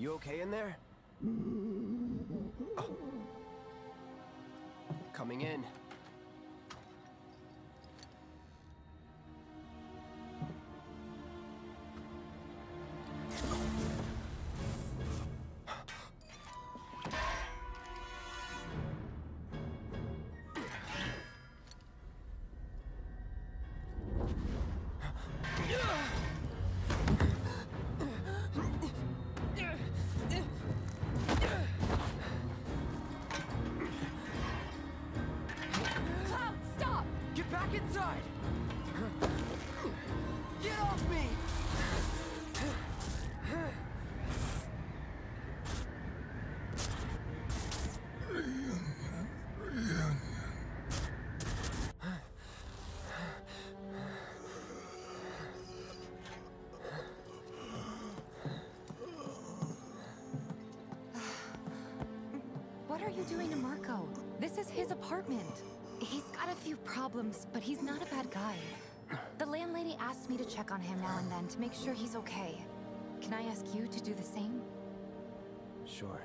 You okay in there? Oh. Coming in. Get off me! What are you doing to Marco? This is his apartment. Few problems, but he's not a bad guy. The landlady asked me to check on him now and then to make sure he's okay. Can I ask you to do the same? Sure.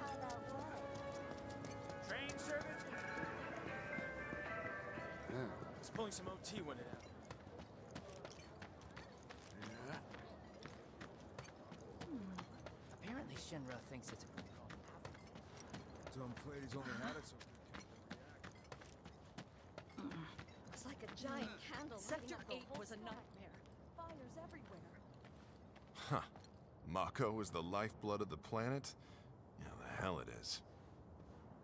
How about it, baby girl? Train service? It's pulling some OT when it happens. Hmm. Apparently Shinra thinks it's a good call. Dumb Plady's only had it so hmm. It's like a giant hmm. candle. Sector lighting up the 8 whole was a sky. nightmare. Fires everywhere. Huh. Mako is the lifeblood of the planet? Yeah, the hell it is.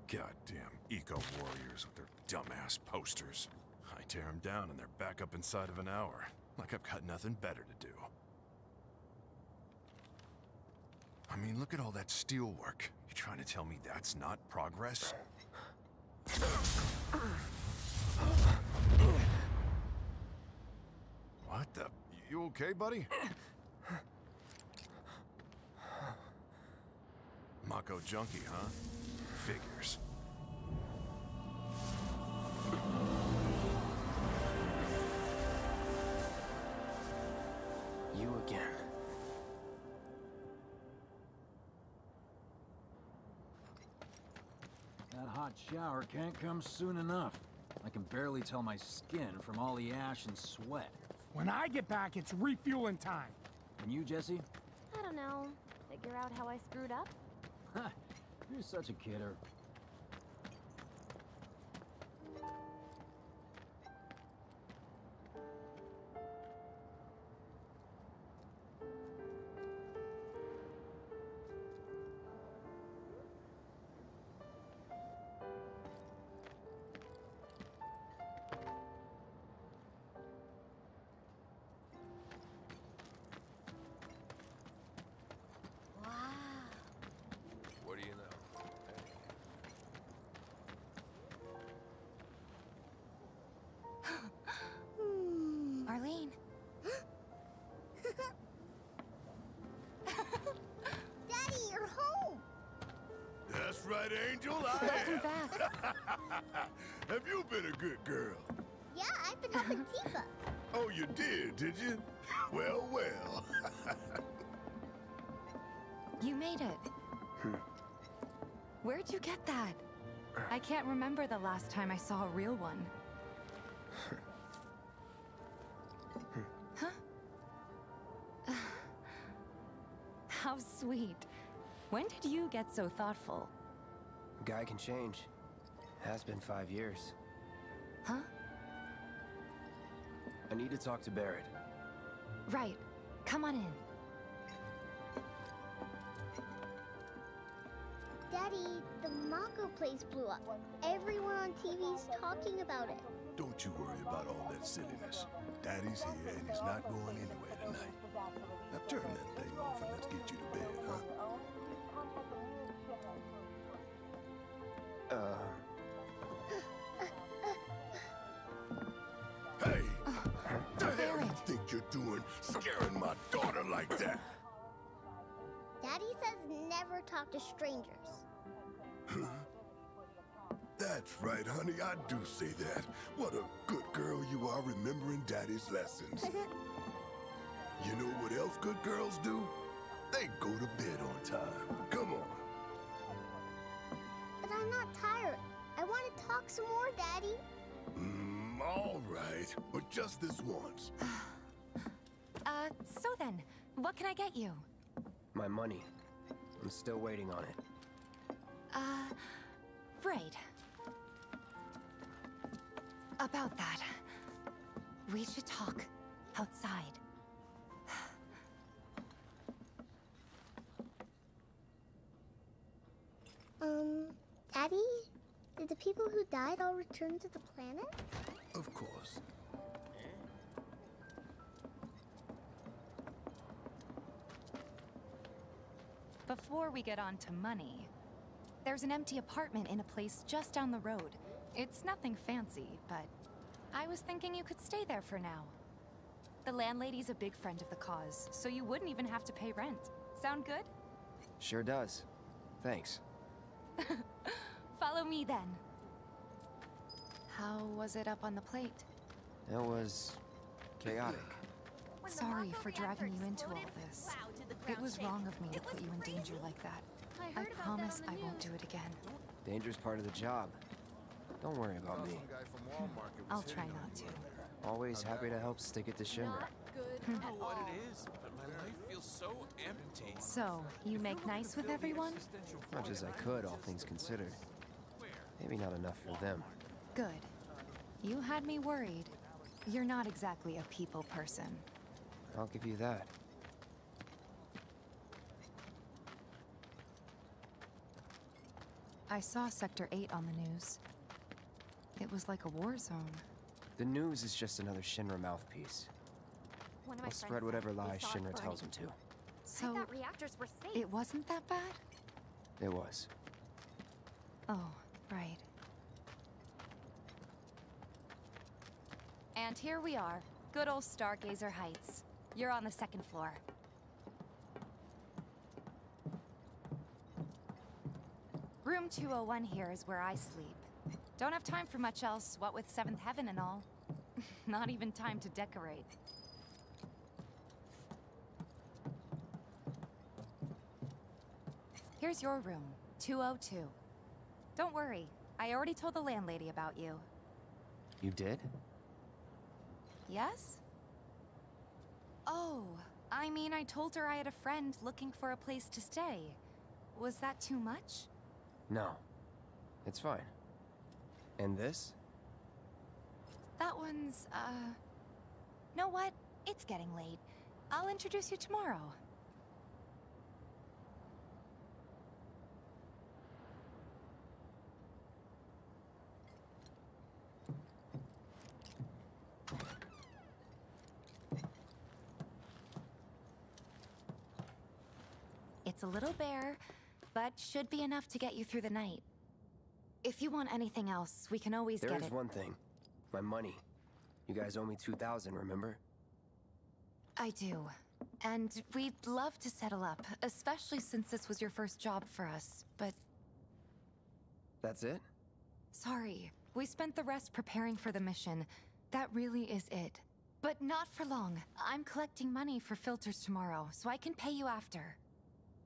Goddamn eco-warriors with their dumbass posters. I tear them down and they're back up inside of an hour. Like I've got nothing better to do. I mean, look at all that steelwork. You trying to tell me that's not progress? What the? You okay, buddy? Mako junkie, huh? Figures. You again. That hot shower can't come soon enough. I can barely tell my skin from all the ash and sweat. When I get back, it's refueling time. And you, Jessie? I don't know. Figure out how I screwed up? You're such a kidder. Right, Angel. I welcome back. Have you been a good girl? Yeah, I've been helping Tifa. Oh, you did, did you? Well, well. You made it. Hmm. Where'd you get that? I can't remember the last time I saw a real one. huh? How sweet. When did you get so thoughtful? Guy can change. Has been five years. Huh? I need to talk to Barret. Right. Come on in. Daddy, the Mako place blew up. Everyone on TV's talking about it. Don't you worry about all that silliness. Daddy's here and he's not going anywhere tonight. Now turn that thing off and let's get you to bed, huh? Uh, Hey! The hell you think you're doing scaring my daughter like that? Daddy says never talk to strangers. That's right, honey. I do say that. What a good girl you are remembering Daddy's lessons. You know what else good girls do? They go to bed on time. Come on. Talk some more, Daddy. Mm, all right, but just this once. Uh, so then, what can I get you? my money. I'm still waiting on it. Uh, right. About that. We should talk outside. Um, Daddy? Did the people who died all return to the planet? Of course. Before we get on to money, there's an empty apartment in a place just down the road. It's nothing fancy, but I was thinking you could stay there for now. The landlady's a big friend of the cause, so you wouldn't even have to pay rent. Sound good? Sure does. Thanks. Follow me then. How was it up on the plate? It was chaotic. Sorry for dragging you into all this. It was wrong of me to put you in danger like that. I promise I won't do it again. Danger's part of the job. Don't worry about me. I'll try not to. Always happy to help stick it to Shinra. Good hmm. at what it is, but my life feels so empty. So, you make nice with everyone? Much as I could, all things considered. Maybe not enough for them. Good. You had me worried. You're not exactly a people person. I'll give you that. I saw Sector 8 on the news. It was like a war zone. The news is just another Shinra mouthpiece. One of my I'll spread whatever they lies Shinra tells burning. them to. So I reactors were safe. it wasn't that bad? It was. Oh, right. And here we are. Good old Stargazer Heights. You're on the second floor. Room 201 here is where I sleep. Don't have time for much else, what with Seventh Heaven and all. Not even time to decorate. Here's your room, 202. Don't worry, I already told the landlady about you. You did? Yes? Oh, I mean, I told her I had a friend looking for a place to stay. Was that too much? No. It's fine. And this? That one's, uh. Know what? It's getting late. I'll introduce you tomorrow. It's a little bare, but should be enough to get you through the night. If you want anything else, we can always There get is it. one thing. My money. You guys owe me 2,000, remember? I do. And we'd love to settle up, especially since this was your first job for us. But That's it? sorry, we spent the rest preparing for the mission. That really is it. But not for long. I'm collecting money for filters tomorrow, so I can pay you after.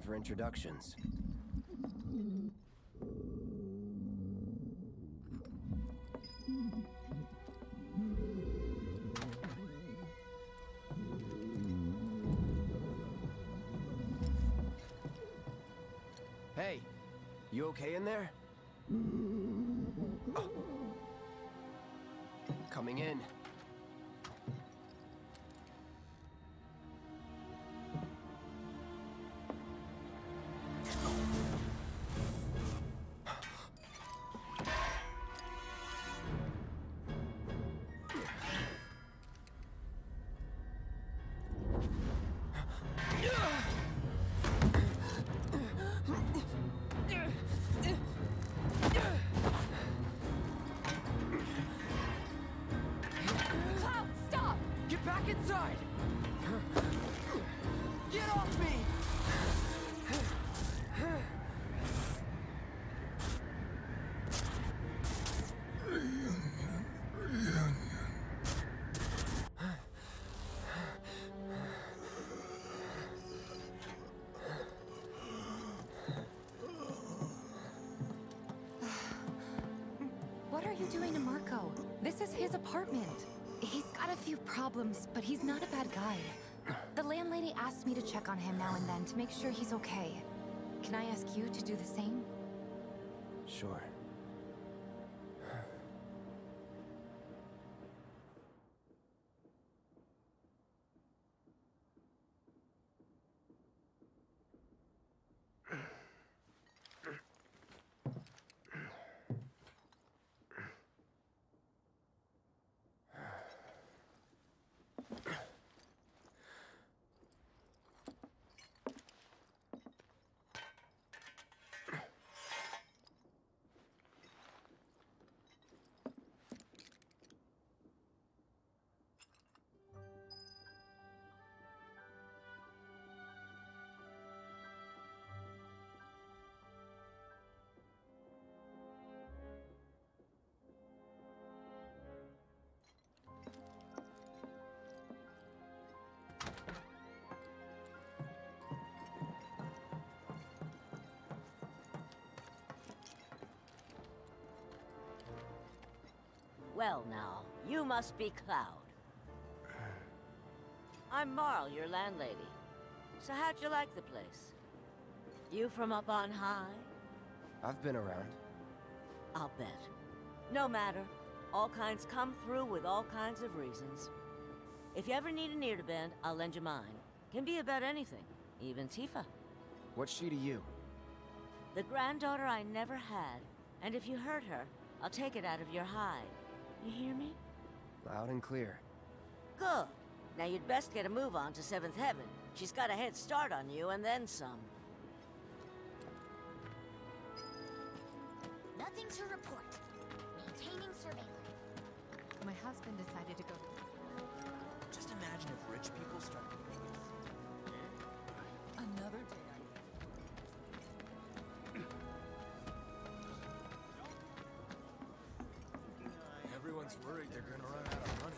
time for introductions. You doing to Marco? This is his apartment. He's got a few problems, but he's not a bad guy. The landlady asked me to check on him now and then to make sure he's okay. Can I ask you to do the same? Well, now, you must be Cloud. I'm Marle, your landlady. So how'd you like the place? You from up on high? I've been around. I'll bet. No matter. All kinds come through with all kinds of reasons. If you ever need an ear to bend, I'll lend you mine. Can be about anything, even Tifa. What's she to you? The granddaughter I never had. And if you hurt her, I'll take it out of your hide. You hear me? Loud and clear. Good. Now you'd best get a move on to Seventh Heaven. She's got a head start on you, and then some. Nothing to report. Maintaining surveillance. My husband decided to go. Just imagine if rich people start doing this. Another day Everyone's worried they're gonna run out of money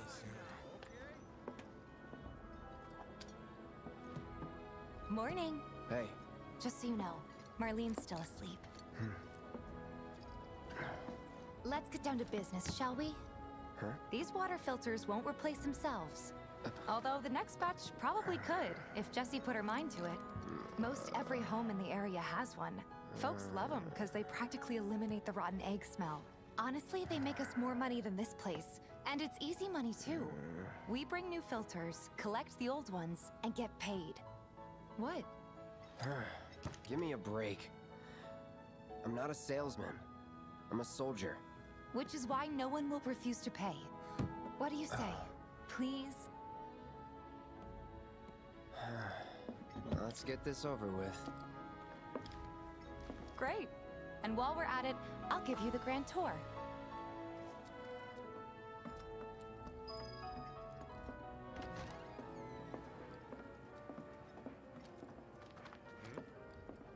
soon. Morning. Hey. Just so you know, Marlene's still asleep. Hmm. Let's get down to business, shall we? Huh? These water filters won't replace themselves. Although the next batch probably could, if Jessie put her mind to it. Most every home in the area has one. Folks hmm. love them because they practically eliminate the rotten egg smell. Honestly, they make us more money than this place. And it's easy money too. We bring new filters, collect the old ones, and get paid. What? Give me a break. I'm not a salesman. I'm a soldier. Which is why no one will refuse to pay. What do you say? Please? Let's get this over with. Great. And while we're at it, I'll give you the grand tour.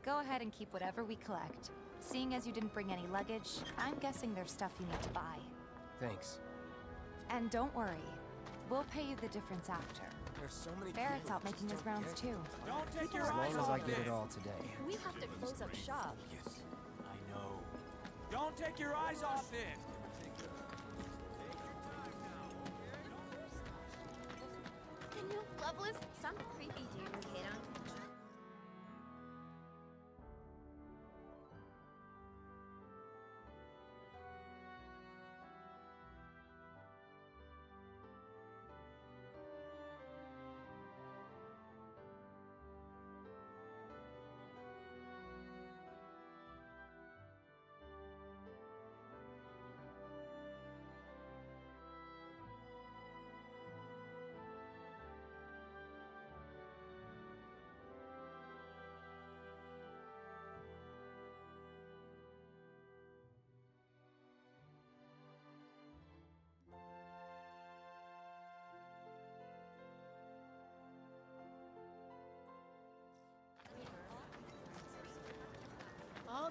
Go ahead and keep whatever we collect. Seeing as you didn't bring any luggage, I'm guessing there's stuff you need to buy. Thanks. And don't worry, we'll pay you the difference after. There's so many Barret's out making his rounds too. Don't take your As eyes long as I get it all today. We have to close up shop. Don't take your eyes off this. The new Loveless, some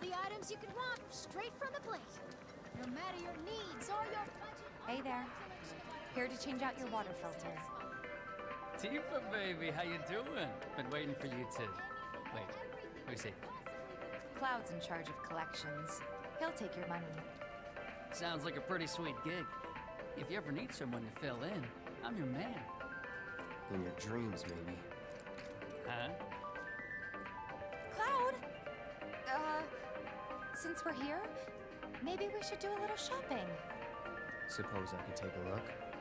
the items you could want, straight from the plate. No matter your needs or your budget. Hey there. Here to change out your water filter. Tifa, baby, how you doing? Been waiting for you to... Wait, who's he? Cloud's in charge of collections. He'll take your money. Sounds like a pretty sweet gig. If you ever need someone to fill in, I'm your man. In your dreams, maybe. Huh? Since we're here, maybe we should do a little shopping. Suppose I could take a look?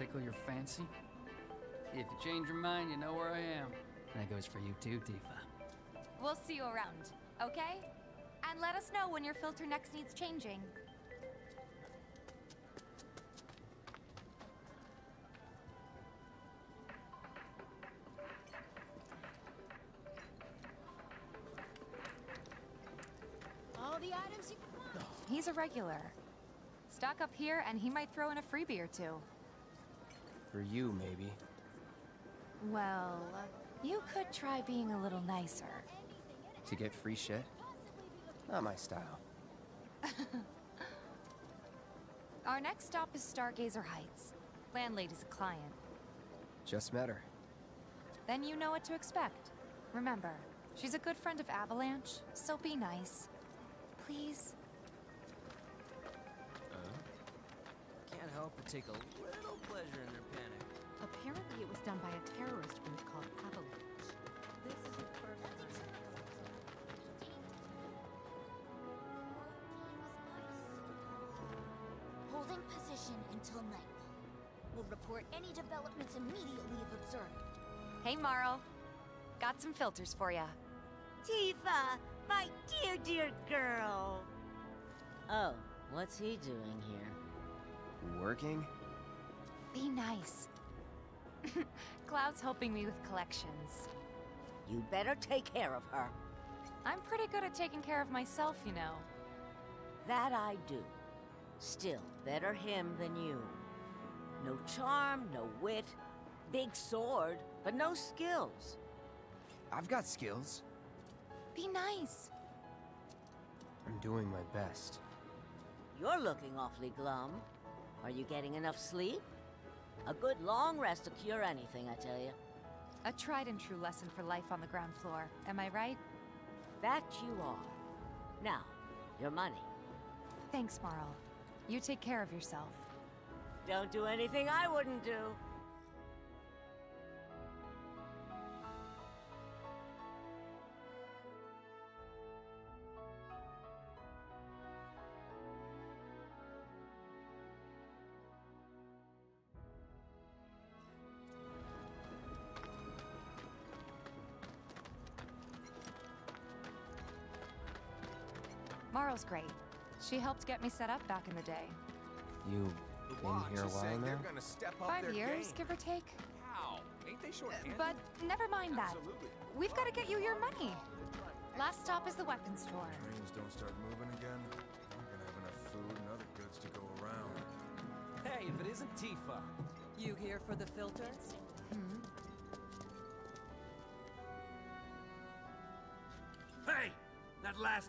Tickle your fancy? If you change your mind, you know where I am. That goes for you too, Tifa. We'll see you around, okay? And let us know when your filter next needs changing. All the items you want, He's a regular. Stock up here, and he might throw in a freebie or two. For you, maybe. Well, you could try being a little nicer. To get free shit? Not my style. Our next stop is Stargazer Heights. Landlady's a client. Just met her. Then you know what to expect. Remember, she's a good friend of Avalanche, so be nice. Please? Uh, can't help but take a little pleasure in their panic. Apparently it was done by a terrorist group called Avalanche. This is the first Holding position until nightfall. We'll report any developments immediately if observed. Hey, Marle. Got some filters for ya. Tifa, my dear, dear girl. Oh, what's he doing here? Working? Be nice. Cloud's helping me with collections. You better take care of her. I'm pretty good at taking care of myself, you know. That I do. Still, better him than you. No charm, no wit, big sword, but no skills. I've got skills. Be nice. I'm doing my best. You're looking awfully glum. Are you getting enough sleep? A good long rest to cure anything, I tell you. A tried and true lesson for life on the ground floor. Am I right? That you are. Now, your money. Thanks, Marle. You take care of yourself. Don't do anything I wouldn't do. Marle's great. She helped get me set up back in the day. You been here a while now? gonna step up Five their years, game. give or take. How? Ain't they short But never mind that. We've got to get you your money. Last stop is the weapons store. Trains don't start moving again. We're gonna have enough food and other goods to go around. Hey, if it isn't Tifa. You here for the filters? Hmm? Hey! That last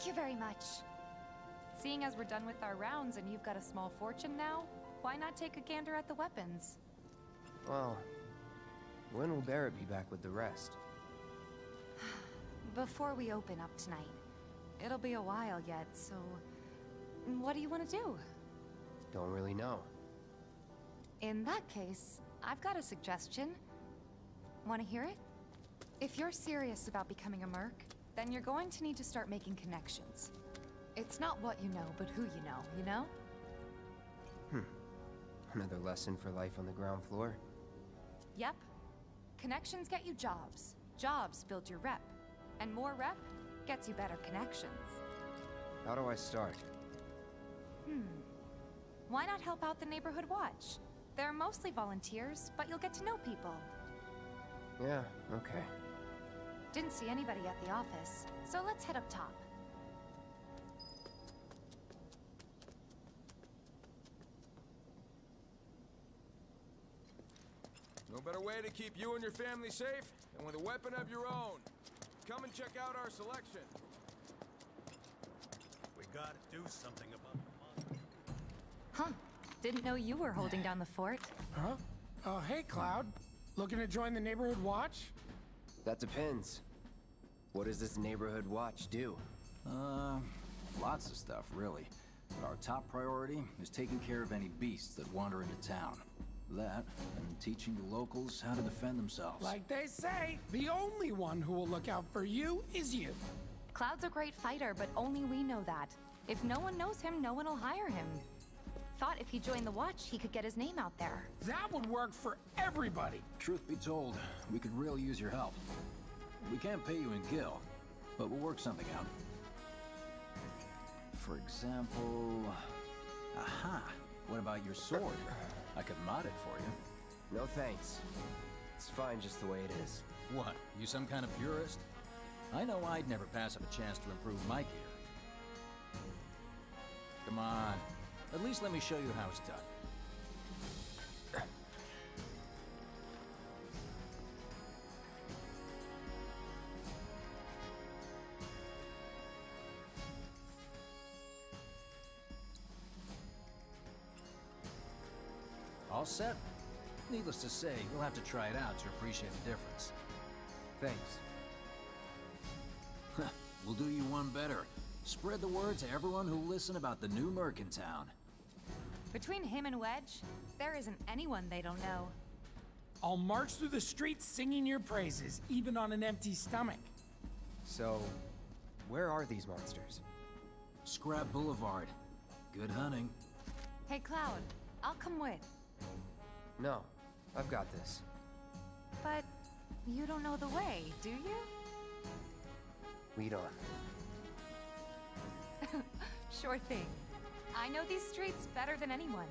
Thank you very much. Seeing as we're done with our rounds and you've got a small fortune now, why not take a gander at the weapons? Well, when will Barret be back with the rest? Before we open up tonight. It'll be a while yet, so... What do you want to do? Don't really know. In that case, I've got a suggestion. Want to hear it? If you're serious about becoming a merc, then you're going to need to start making connections. It's not what you know, but who you know, you know? Hmm. Another lesson for life on the ground floor. Yep. Connections get you jobs. Jobs build your rep. And more rep gets you better connections. How do I start? Hmm. Why not help out the Neighborhood Watch? They're mostly volunteers, but you'll get to know people. Yeah, okay. Didn't see anybody at the office, so let's head up top. No better way to keep you and your family safe than with a weapon of your own. Come and check out our selection. We gotta do something about the money. Huh. Didn't know you were holding down the fort. Huh? Oh, hey, Cloud. Looking to join the Neighborhood Watch? That depends. What does this neighborhood watch do? Uh, lots of stuff, really. But our top priority is taking care of any beasts that wander into town. That, and teaching the locals how to defend themselves. Like they say, the only one who will look out for you is you. Cloud's a great fighter, but only we know that. If no one knows him, no one will hire him. Thought if he joined the Watch, he could get his name out there. That would work for everybody. Truth be told, we could really use your help. We can't pay you in Gil, but we'll work something out. For example... Aha! What about your sword? I could mod it for you. No thanks. It's fine just the way it is. What? You some kind of purist? I know I'd never pass up a chance to improve my gear. Come on. At least let me show you how it's done. All set? Needless to say, you'll have to try it out to appreciate the difference. Thanks. we'll do you one better. Spread the word to everyone who'll listen about the new Merc in town. Between him and Wedge, there isn't anyone they don't know. I'll march through the streets singing your praises, even on an empty stomach. So, where are these monsters? Scrap Boulevard. Good hunting. Hey, Cloud, I'll come with. No, I've got this. But you don't know the way, do you? We don't. sure thing. I know these streets better than anyone.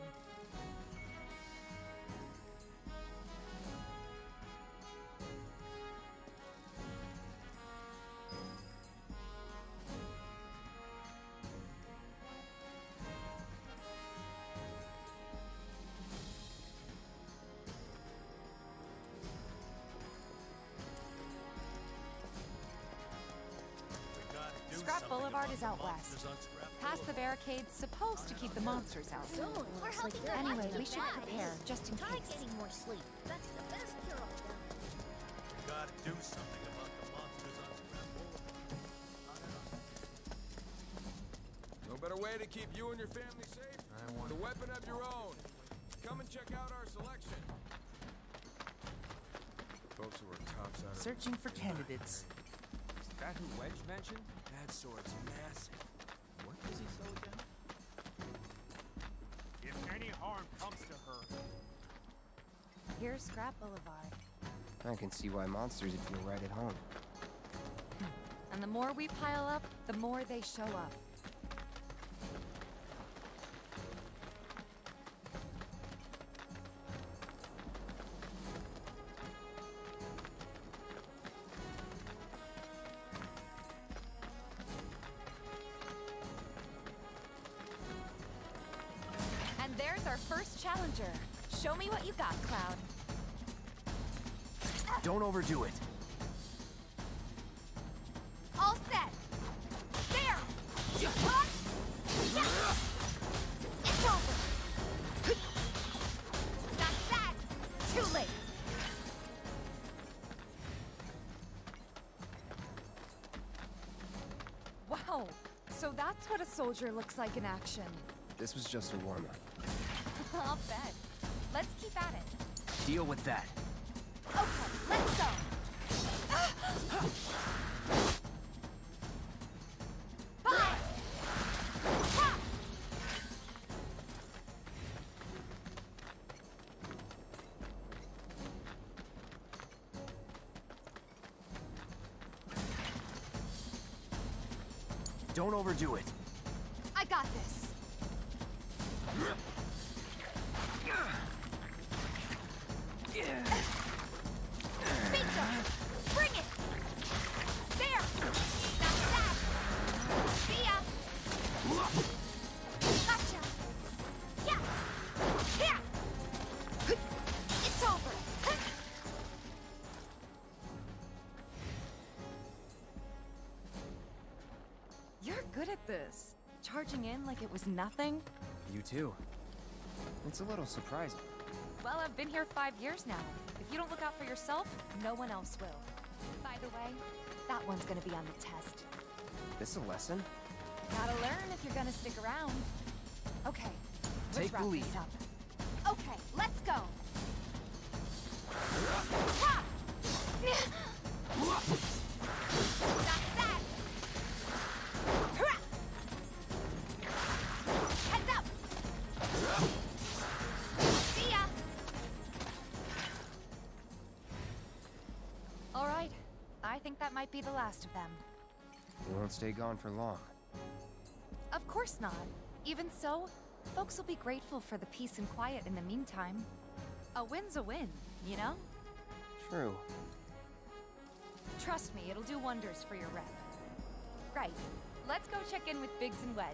Scrap Boulevard is out west. Past the barricades, supposed to keep the monsters out. Soon, we're helping the Anyway, we should prepare, just in Try case. getting more sleep. That's the best cure all done. Gotta do something about the monsters on Scrap Boulevard. No better way to keep you and your family safe with a weapon of your own. Come and check out our selection. Folks who are tops out of Searching for candidates. Is that who Wedge mentioned? That sword's massive. What does he sell again? If any harm comes to her, Here's Scrap Boulevard. I can see why monsters would feel right at home. And the more we pile up, the more they show up. Overdo it. All set. There. What? Yeah. It's over. That's that. Too late. Wow. So that's what a soldier looks like in action. This was just a warm-up. I'll bet. Let's keep at it. Deal with that. Overdo it. This. Charging in like it was nothing? You too. It's a little surprising. Well, I've been here five years now. If you don't look out for yourself, no one else will. By the way, that one's gonna be on the test. This a lesson? Gotta learn if you're gonna stick around. Okay, let's Take the lead. this up. Might be the last of them. We won't stay gone for long. Of course not. Even so, folks will be grateful for the peace and quiet in the meantime. A win's a win, you know? True. Trust me, it'll do wonders for your rep. Right. Let's go check in with Biggs and Wedge.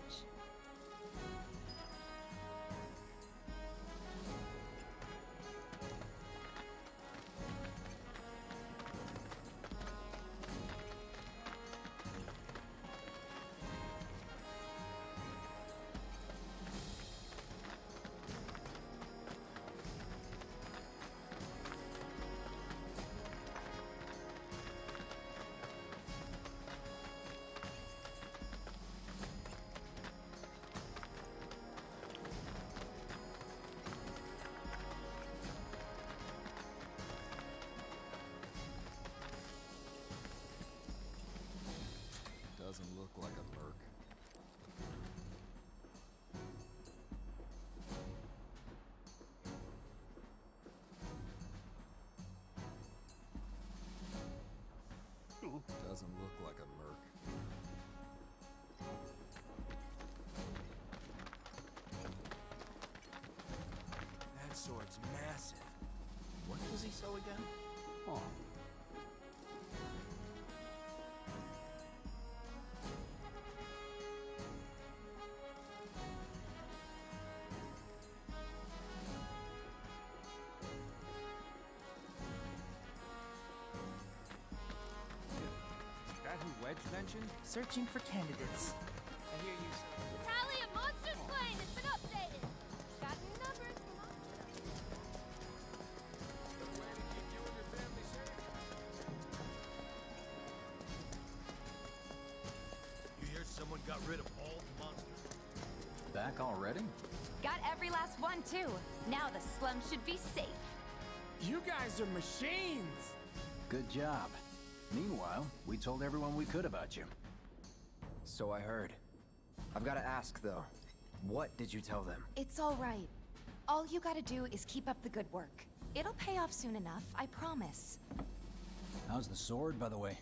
Doesn't look like a merc. That sword's massive. What does he sew again? Oh. Is who Wedge mentioned? Searching for candidates. I hear you say. The tally of monsters slain has been updated. Got new numbers from You hear someone got rid of all the monsters? Back already? Got every last one, too. Now the slum should be safe. You guys are machines! Good job. Meanwhile, we told everyone we could about you. So I heard. I've got to ask, though. What did you tell them? It's all right. All you gotta do is keep up the good work. It'll pay off soon enough, I promise. How's the sword, by the way?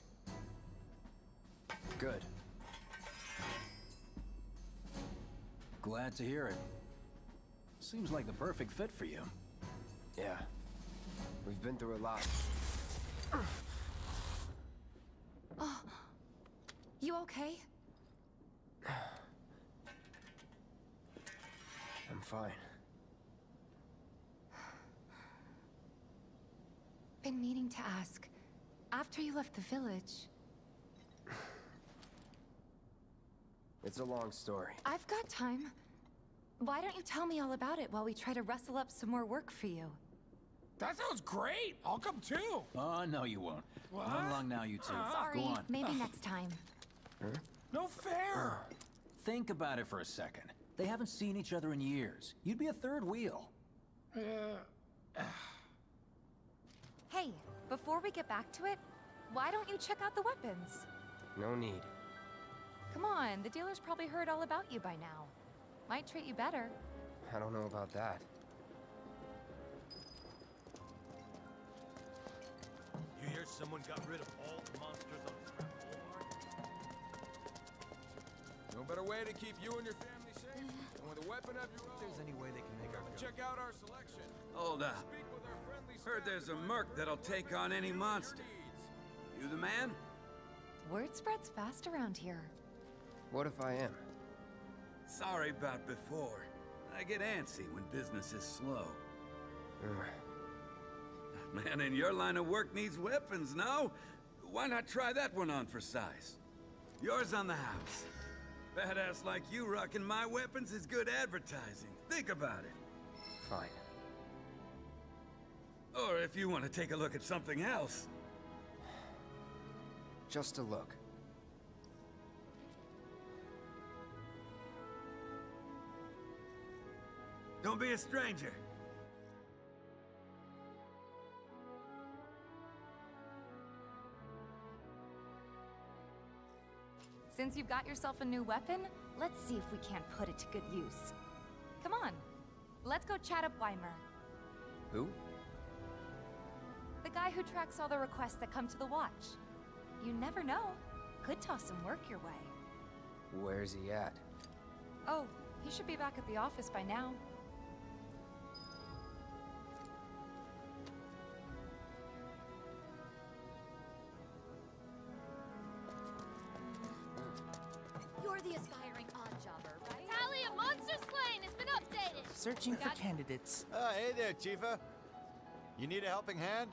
Good. Glad to hear it. Seems like the perfect fit for you. Yeah. We've been through a lot. Oh. You okay? I'm fine. Been meaning to ask. After you left the village, It's a long story. I've got time. Why don't you tell me all about it while we try to rustle up some more work for you? That sounds great! I'll come too! Oh, no you won't. What? Run along now, you two. Sorry, Go on. maybe next time. No fair! Think about it for a second. They haven't seen each other in years. You'd be a third wheel. Uh. Hey, before we get back to it, why don't you check out the weapons? No need. Come on, the dealer's probably heard all about you by now. Might treat you better. I don't know about that. You hear someone got rid of all the monsters on No better way to keep you and your family safe than with a weapon of your own. If there's any way they can make our Check out our selection. Hold up. Speak with our friendly Heard there's a merc that'll take on any monster. You the man? Word spreads fast around here. What if I am? Sorry about before. I get antsy when business is slow. Man in your line of work needs weapons, no? Why not try that one on for size? Yours on the house. Badass like you rocking my weapons is good advertising. Think about it. Fine. Or if you want to take a look at something else. Just a look. Don't be a stranger. Since you've got yourself a new weapon, let's see if we can't put it to good use. Come on, let's go chat up Wymer, Who? the guy who tracks all the requests that come to the watch. You never know. Could toss some work your way. Where's he at? Oh, he should be back at the office by now. Searching for Got- candidates. Uh, hey there, Tifa. You need a helping hand?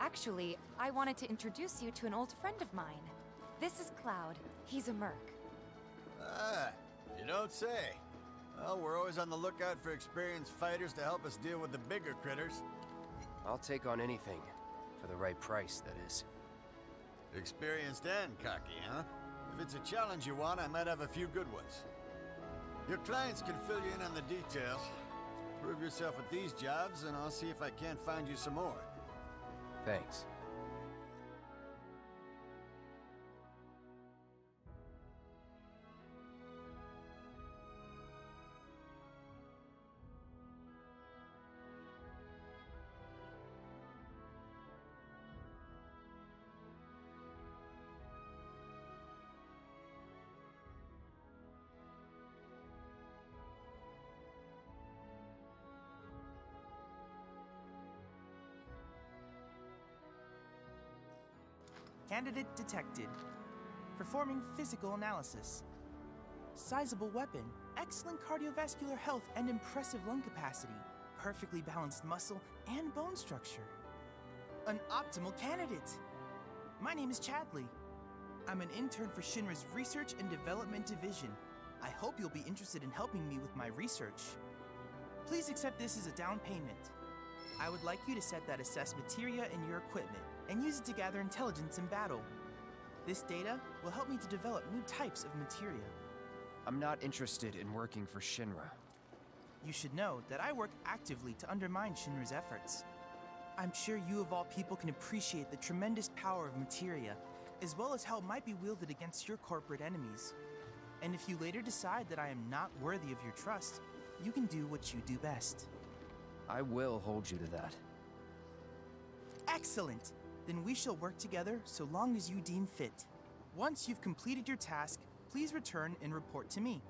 Actually, I wanted to introduce you to an old friend of mine. This is Cloud. He's a merc. Ah, you don't say. Well, we're always on the lookout for experienced fighters to help us deal with the bigger critters. I'll take on anything. For the right price, that is. Experienced and cocky, huh? If it's a challenge you want, I might have a few good ones. Your clients can fill you in on the details. Prove yourself at these jobs, and I'll see if I can't find you some more. Thanks. Candidate detected. Performing physical analysis. Sizable weapon, excellent cardiovascular health and impressive lung capacity, perfectly balanced muscle and bone structure. An optimal candidate! My name is Chadley. I'm an intern for Shinra's Research and Development Division. I hope you'll be interested in helping me with my research. Please accept this as a down payment. I would like you to set that assess materia in your equipment and use it to gather intelligence in battle. This data will help me to develop new types of materia. I'm not interested in working for Shinra. You should know that I work actively to undermine Shinra's efforts. I'm sure you of all people can appreciate the tremendous power of materia, as well as how it might be wielded against your corporate enemies. And if you later decide that I am not worthy of your trust, you can do what you do best. I will hold you to that. Excellent! Then we shall work together so long as you deem fit. Once you've completed your task, please return and report to me.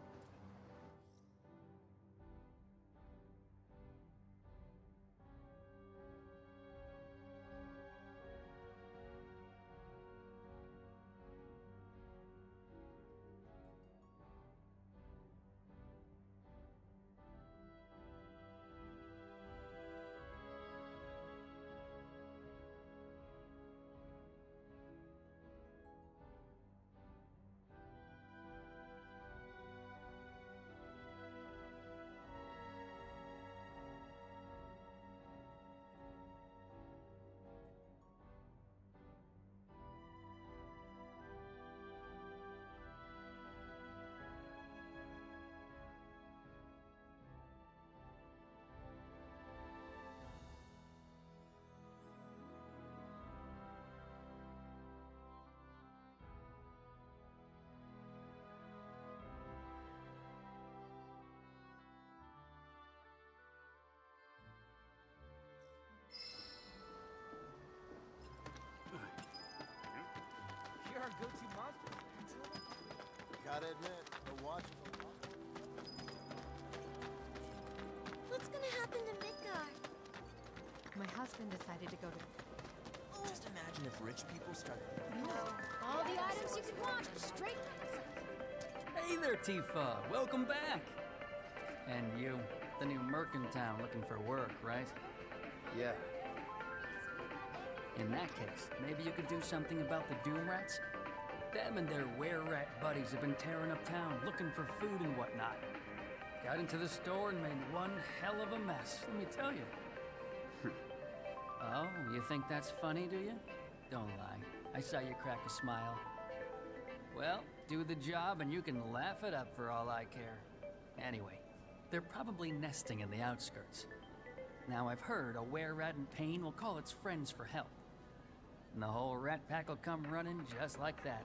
Our go-to monster. Gotta admit, the watch. What's gonna happen to Midgar? My husband decided to go to oh. Just imagine if rich people started. You all the items you could want are straight Hey there, Tifa. Welcome back. And you, the new merc in town looking for work, right? Yeah. In that case, maybe you could do something about the Doom Rats? Them and their were-rat buddies have been tearing up town looking for food and whatnot. Got into the store and made one hell of a mess, let me tell you. Hmm. oh, you think that's funny, do you? Don't lie. I saw you crack a smile. Well, do the job and you can laugh it up for all I care. Anyway, they're probably nesting in the outskirts. Now I've heard a were-rat in pain will call its friends for help. And the whole rat pack will come running just like that.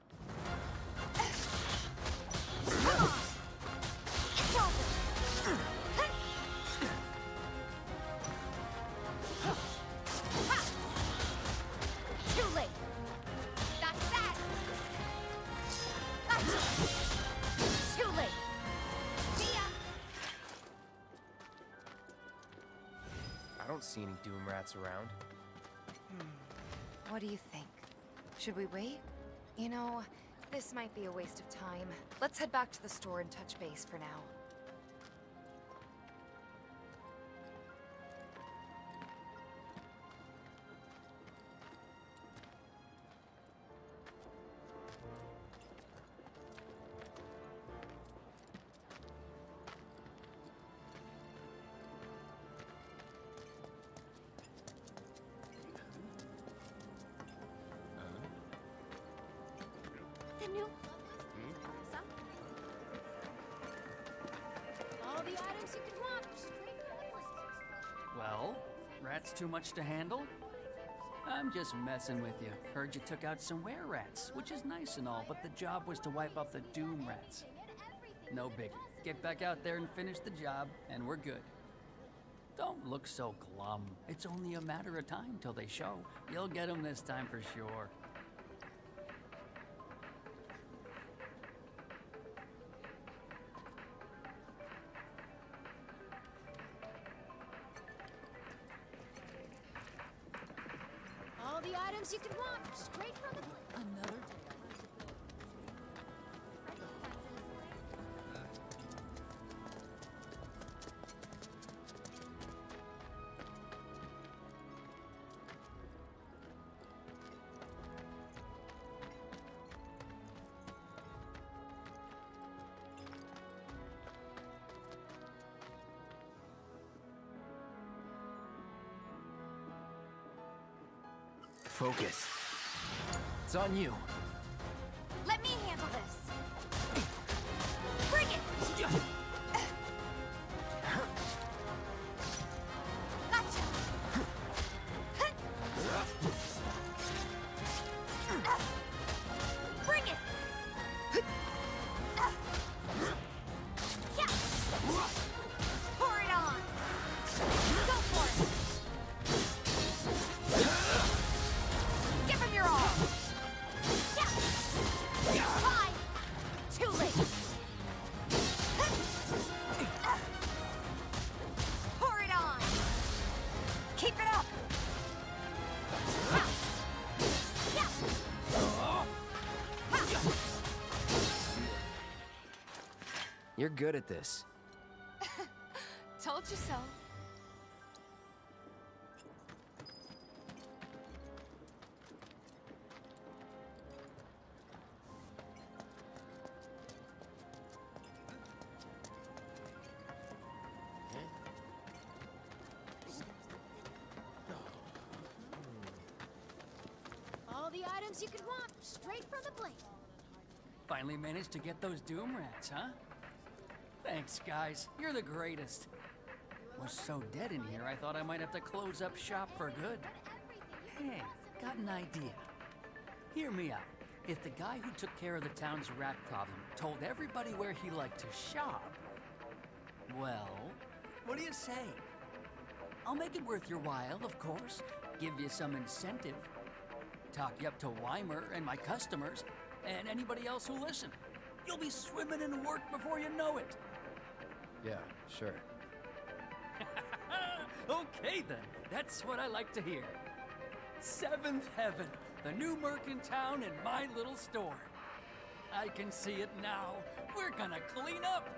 around. What do you think? Should we wait? You know, this might be a waste of time. Let's head back to the store and touch base for now. To handle? I'm just messing with you. Heard you took out some were rats, which is nice and all, but the job was to wipe off the doom rats. No biggie. Get back out there and finish the job, and we're good. Don't look so glum. It's only a matter of time till they show. You'll get them this time for sure. It's on you. Good at this. Told you so. All the items you could want straight from the place. Finally managed to get those doom rats, huh? Thanks, guys. You're the greatest. Was so dead in here, I thought I might have to close up shop for good. Hey, got an idea. Hear me out. If the guy who took care of the town's rat problem told everybody where he liked to shop, well, what do you say? I'll make it worth your while, of course. Give you some incentive. Talk you up to Wymer and my customers, and anybody else who listen. You'll be swimming in work before you know it. Yeah, sure. okay then, that's what I like to hear. Seventh Heaven, the new merc in town and my little store. I can see it now. We're gonna clean up.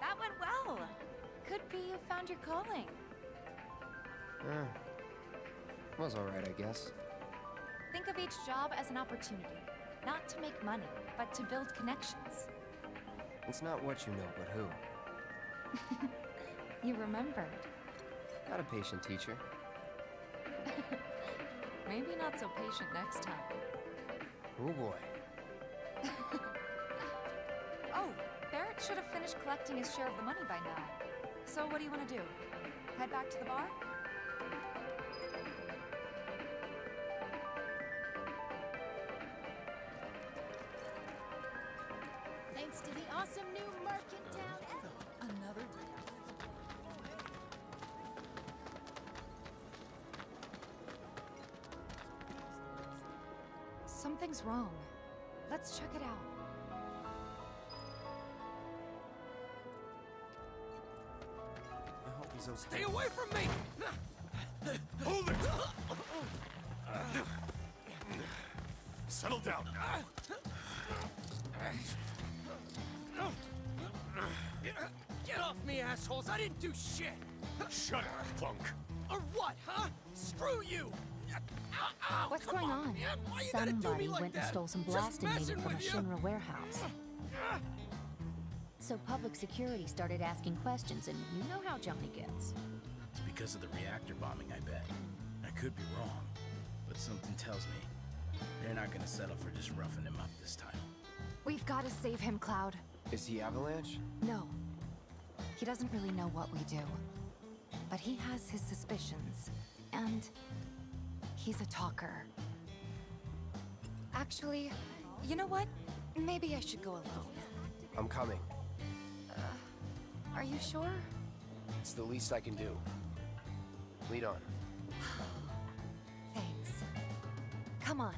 That went well. Could be you found your calling. Eh, was alright, I guess. Think of each job as an opportunity. Not to make money, but to build connections. It's not what you know, but who. You remembered. Not a patient teacher. Maybe not so patient next time. Oh boy. Oh, Barret should have finished collecting his share of the money by now. So what do you want to do? Head back to the bar? Hope. Stay away from me! Hold it! Settle down. Get off me, assholes! I didn't do shit! Shut up, punk. Or what, huh? Screw you! Ow, ow, What's going on? on? Why you gotta do Somebody me like went and stole some blasting meat from a. Shinra warehouse. So public security started asking questions, and you know how Johnny gets. It's because of the reactor bombing, I bet. I could be wrong, but something tells me they're not gonna settle for just roughing him up this time. We've got to save him, Cloud. Is he Avalanche? No. He doesn't really know what we do. But he has his suspicions. And he's a talker. Actually, you know what? Maybe I should go alone. I'm coming. Are you sure? It's the least I can do. Lead on. Thanks. Come on.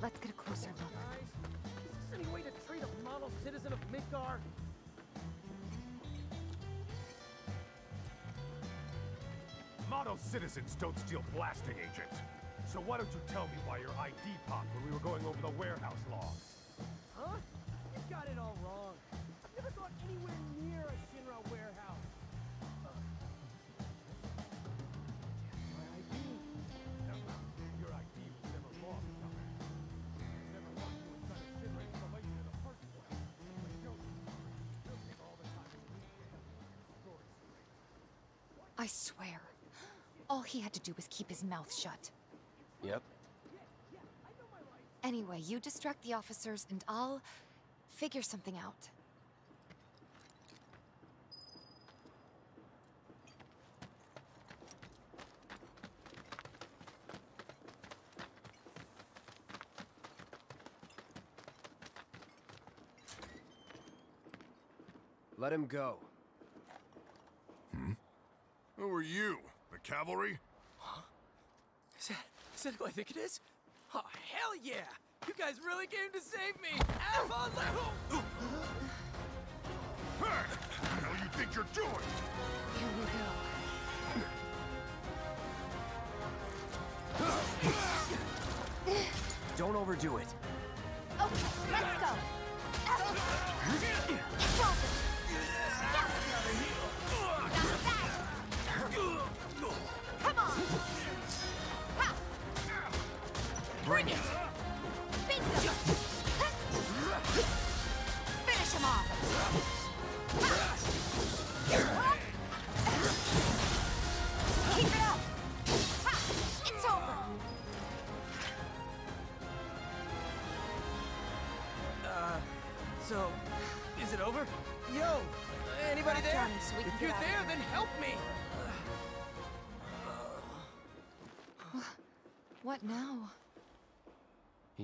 Let's get a closer look. Guys, is this any way to treat a model citizen of Midgar? Model citizens don't steal blasting agent. So why don't you tell me why your ID popped when we were going over the I swear. All he had to do was keep his mouth shut. Yep. Anyway, you distract the officers and I'll figure something out. Let him go. Who are you? The cavalry? Huh? Is that, is that who I think it is? Oh, hell yeah! You guys really came to save me! Have a little! Hey! What the hell you think you're doing? Here we go. Don't overdo it. Okay, let's go. Bring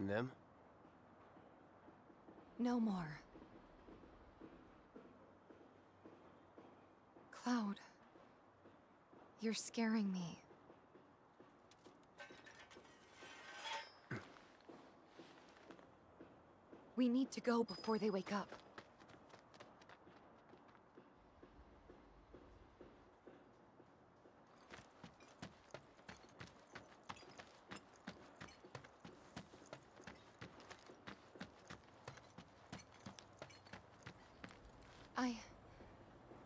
And them? No more. Cloud. You're scaring me. We need to go before they wake up. I...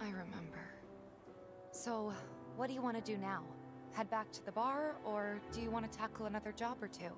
I remember. So, what do you want to do now? Head back to the bar, or do you want to tackle another job or two?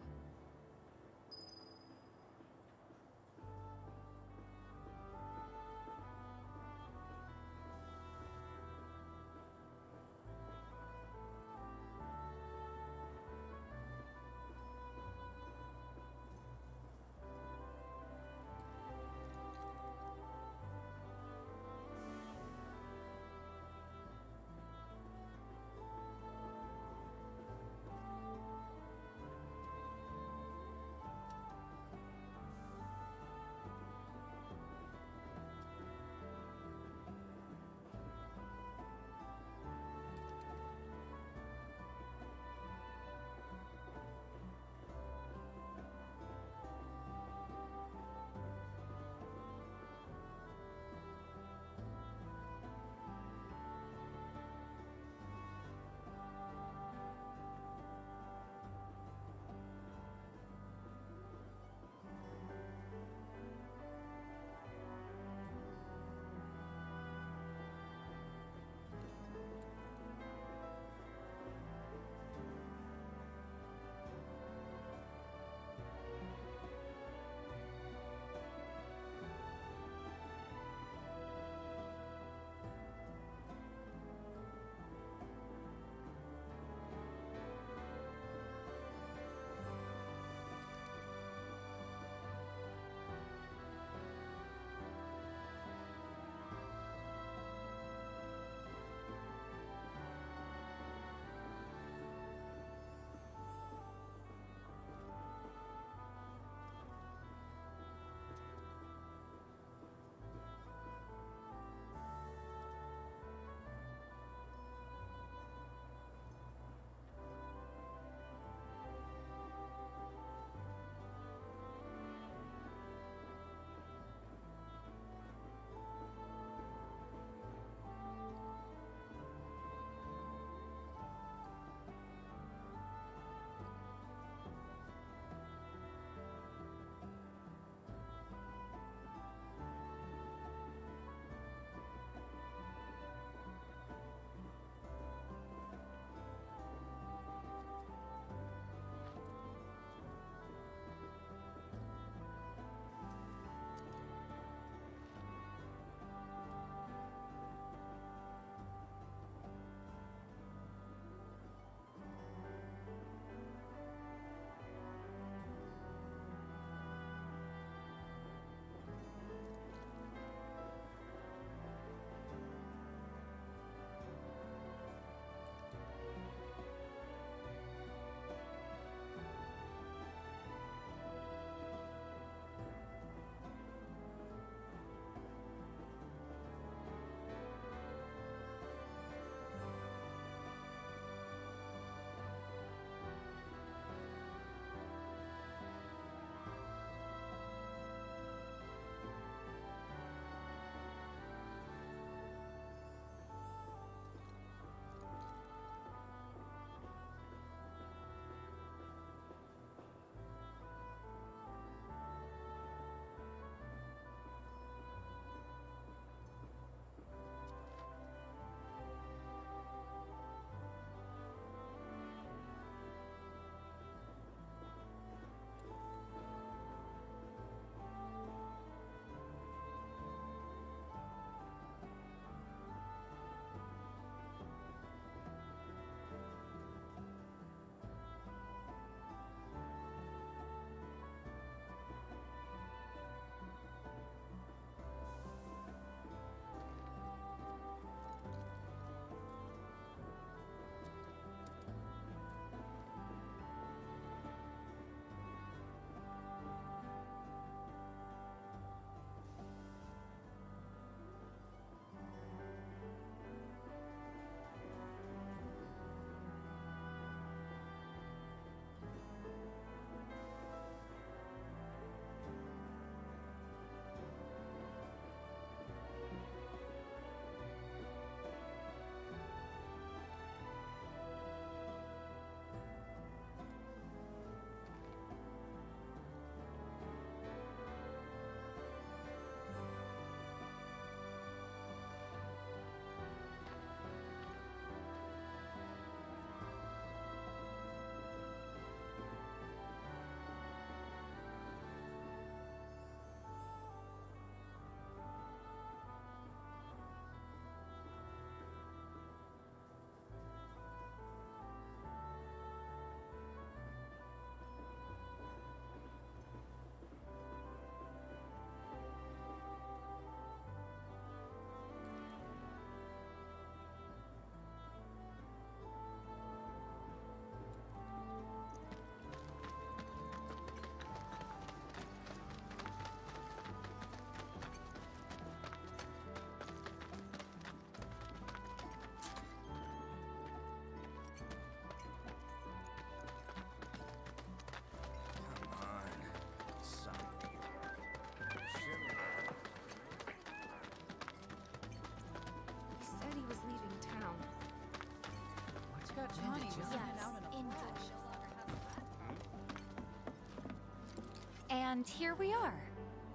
And here we are.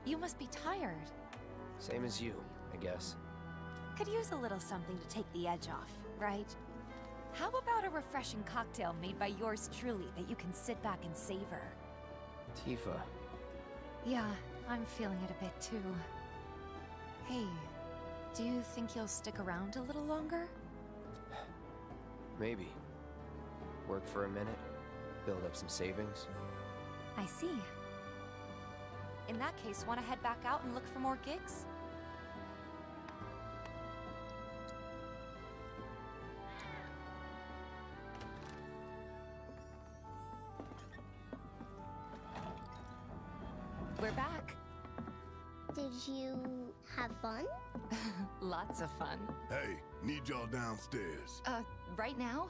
You must be tired. Same as you, I guess. Could use a little something to take the edge off, right? How about a refreshing cocktail made by yours truly that you can sit back and savor? Tifa. Yeah, I'm feeling it a bit too. Hey, do you think you'll stick around a little longer? Maybe. Work for a minute, build up some savings. I see. In that case, want to head back out and look for more gigs? We're back. Did you have fun? Lots of fun. Hey, need y'all downstairs. Uh, right now?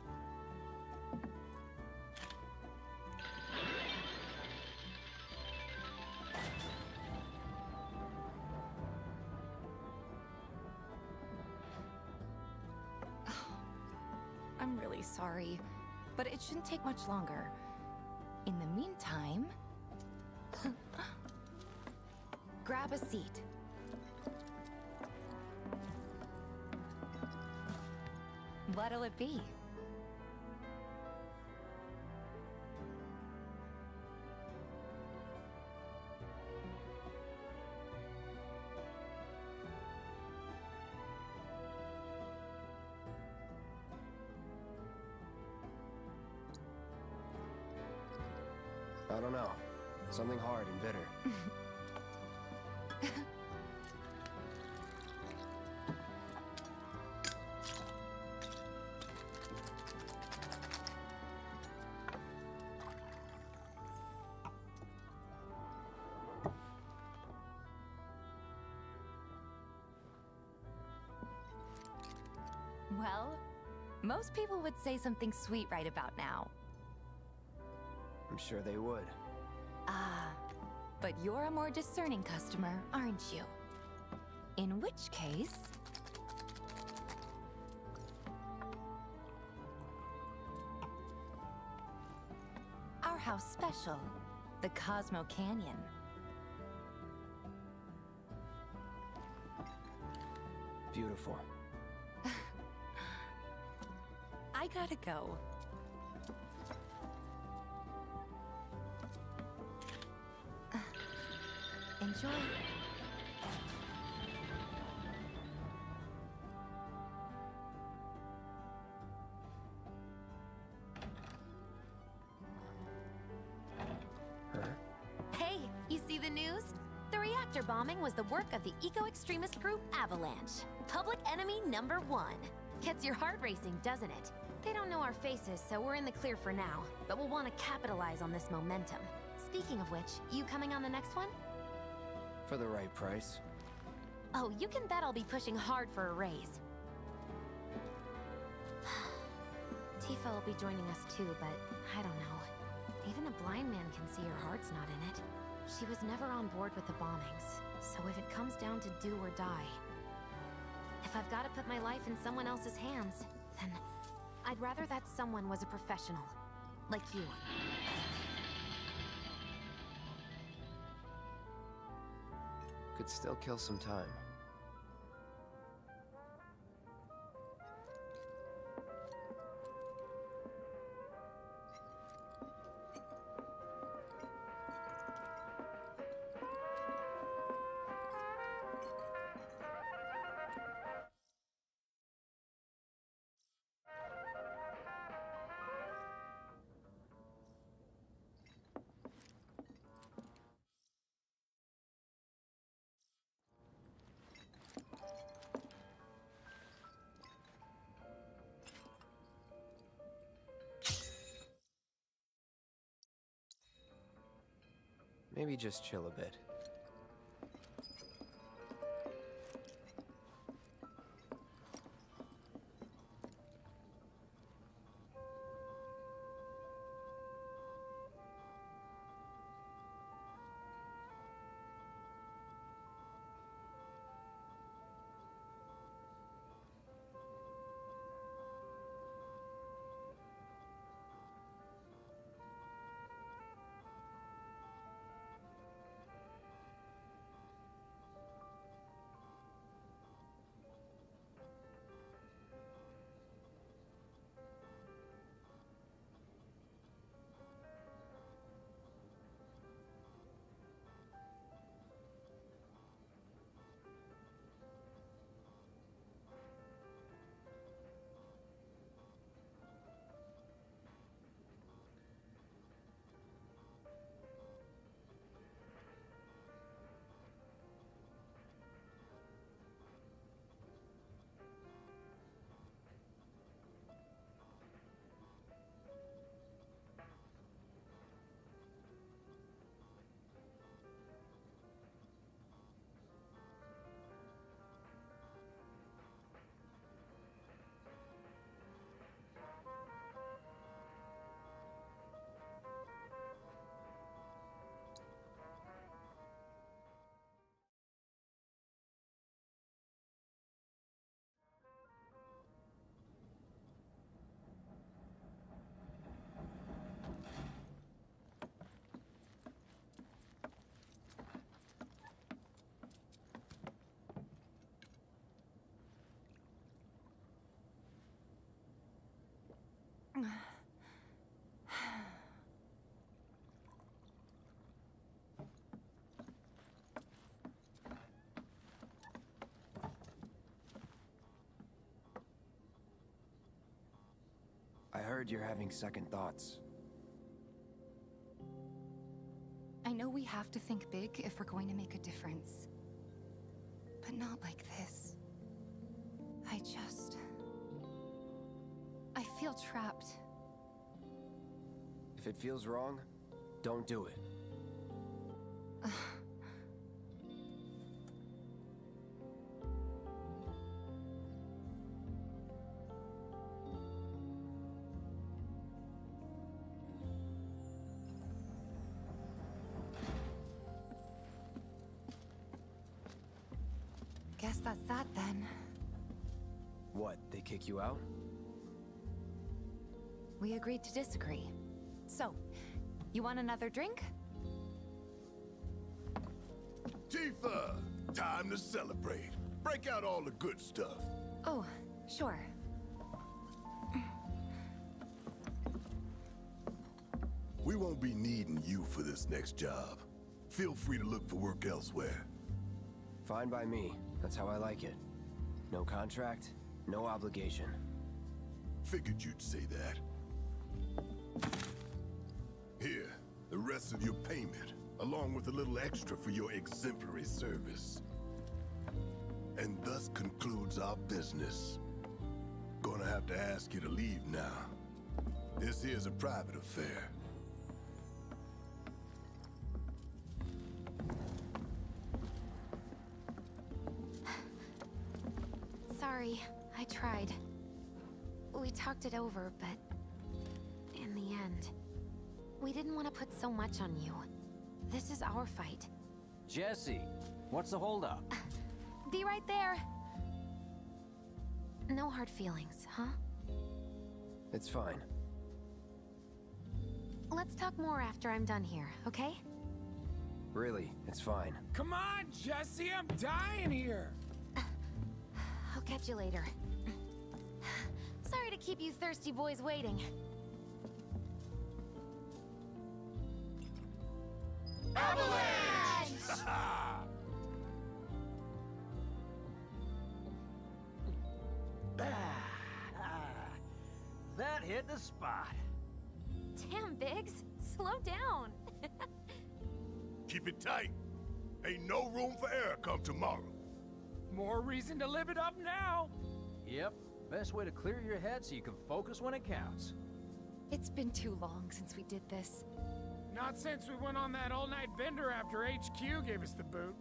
Shouldn't take much longer. In the meantime... grab a seat. What'll it be? Something hard and bitter. Well, most people would say something sweet right about now. I'm sure they would. But you're a more discerning customer, aren't you? In which case... Our house special, the Cosmo Canyon. Beautiful. I gotta go. Enjoy. Hey, you see the news? The reactor bombing was the work of the eco-extremist group Avalanche. Public enemy number one. Gets your heart racing, doesn't it? They don't know our faces, so we're in the clear for now. But we'll want to capitalize on this momentum. Speaking of which, you coming on the next one? For the right price. Oh, you can bet I'll be pushing hard for a raise. Tifa will be joining us too, but I don't know. Even a blind man can see her heart's not in it. She was never on board with the bombings, so if it comes down to do or die, if I've got to put my life in someone else's hands, then I'd rather that someone was a professional. Like you. Could still kill some time. Maybe just chill a bit. I heard you're having second thoughts. I know we have to think big if we're going to make a difference. But not like If it feels wrong, don't do it. Guess that's that then. What, they kick you out? We agreed to disagree. So, you want another drink? Tifa! Time to celebrate. Break out all the good stuff. Oh, sure. We won't be needing you for this next job. Feel free to look for work elsewhere. Fine by me. That's how I like it. No contract, no obligation. Figured you'd say that. Rest of your payment, along with a little extra for your exemplary service. And thus concludes our business. Gonna have to ask you to leave now. This here's a private affair. Sorry, I tried. We talked it over, but... In the end... We didn't want to put so much on you. This is our fight. Jessie, what's the holdup? Be right there! No hard feelings, huh? It's fine. Let's talk more after I'm done here, okay? Really, it's fine. Come on, Jessie, I'm dying here. I'll catch you later. Sorry to keep you thirsty boys waiting. Avalanche! Ah, that hit the spot. Damn, Biggs. Slow down. Keep it tight. Ain't no room for error come tomorrow. More reason to live it up now. Yep. Best way to clear your head so you can focus when it counts. It's been too long since we did this. Not since we went on that all-night bender after HQ gave us the boot.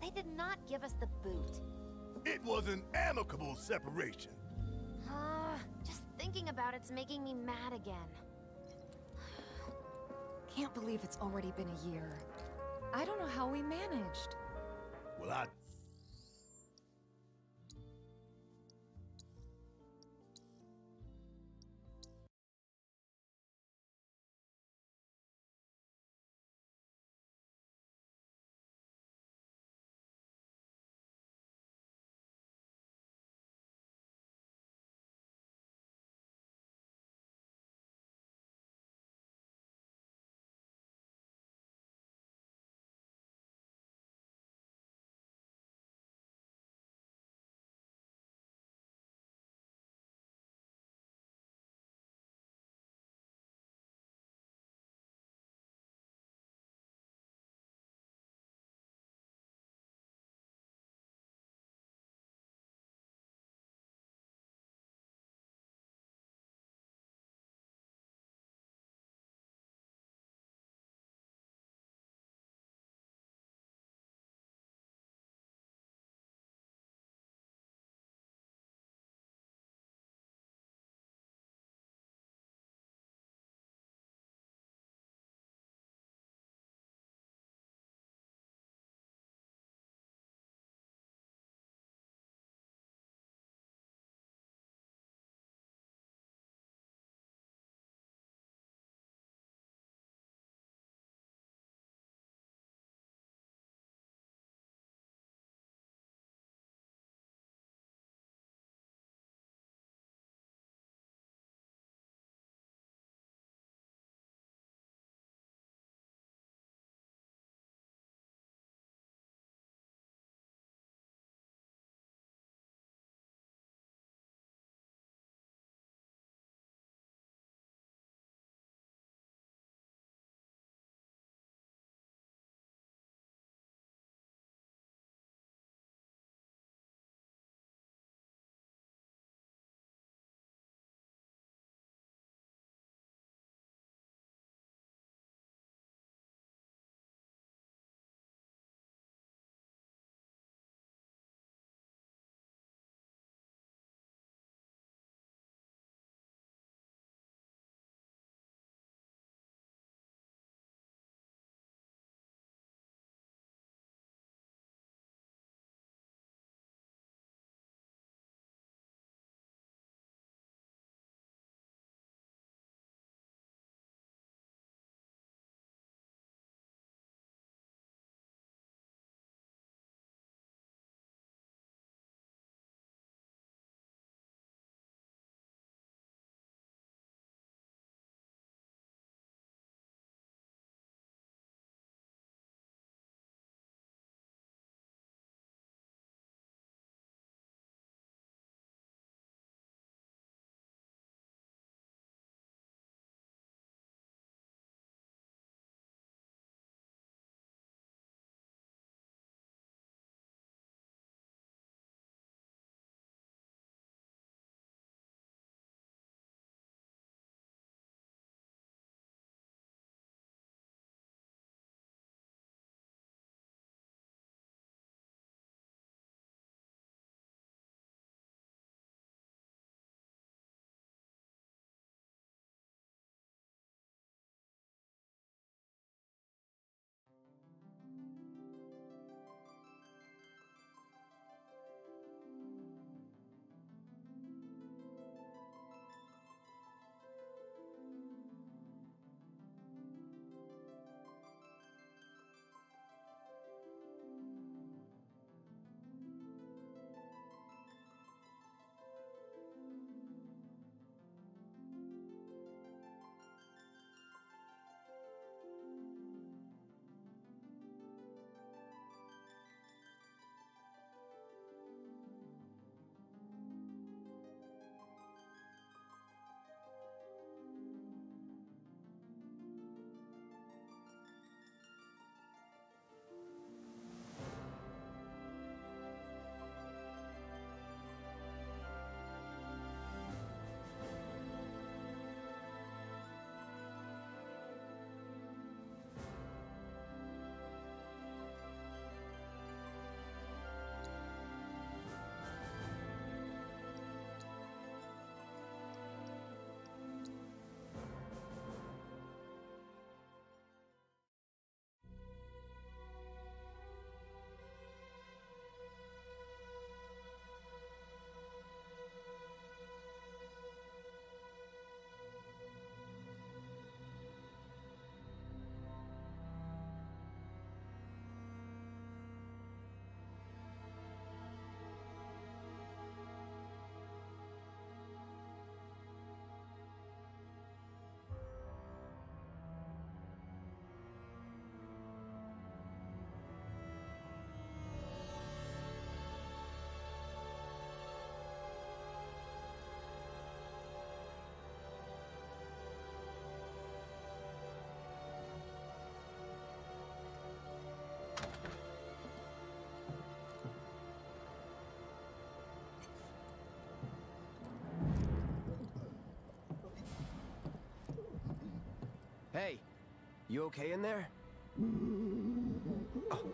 They did not give us the boot. It was an amicable separation. Uh, just thinking about it's making me mad again. Can't believe it's already been a year. I don't know how we managed. Well, I You okay in there? Oh.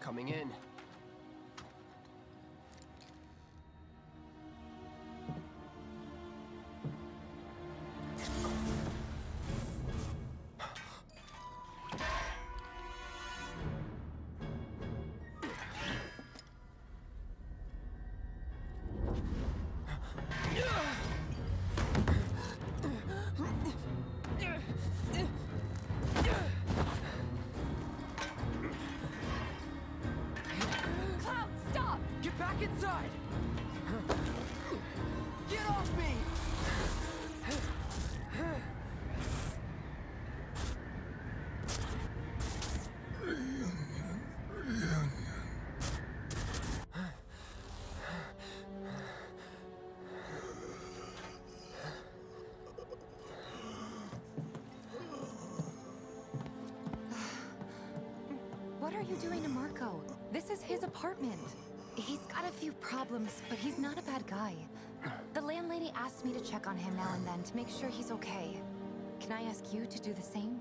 Coming in. What are you doing to Marco? This is his apartment. He's got a few problems, but he's not a bad guy. The landlady asked me to check on him now and then to make sure he's okay. Can I ask you to do the same?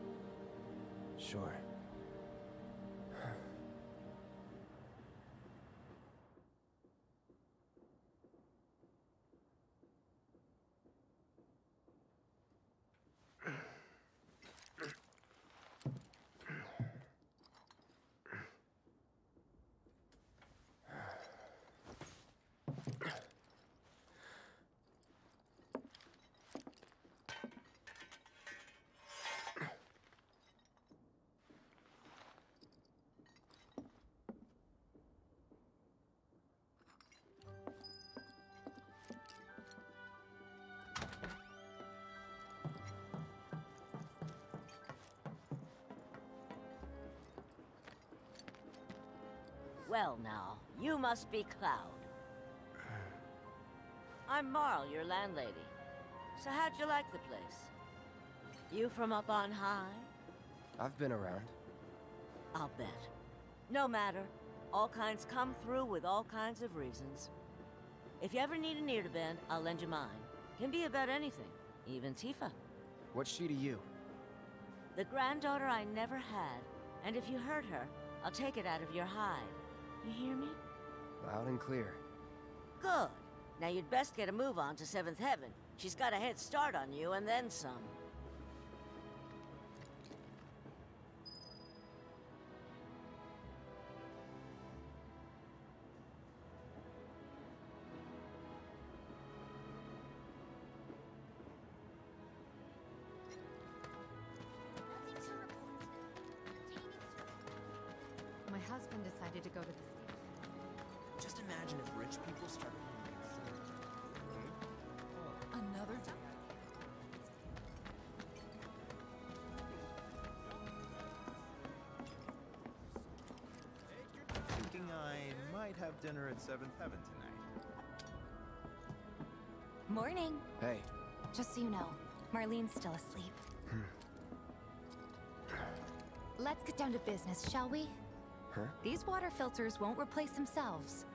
Sure. Must be Cloud. I'm Marle, your landlady. So how'd you like the place? You from up on high? I've been around. I'll bet. No matter. All kinds come through with all kinds of reasons. If you ever need an ear to bend, I'll lend you mine. Can be about anything, even Tifa. What's she to you? The granddaughter I never had, and if you hurt her, I'll take it out of your hide. You hear me? Loud and clear. Good. Now you'd best get a move on to Seventh Heaven. She's got a head start on you, and then some. Might have dinner at Seventh Heaven tonight. Morning. Hey. Just so you know, Marlene's still asleep. Hmm. Let's get down to business, shall we? Huh? These water filters won't replace themselves.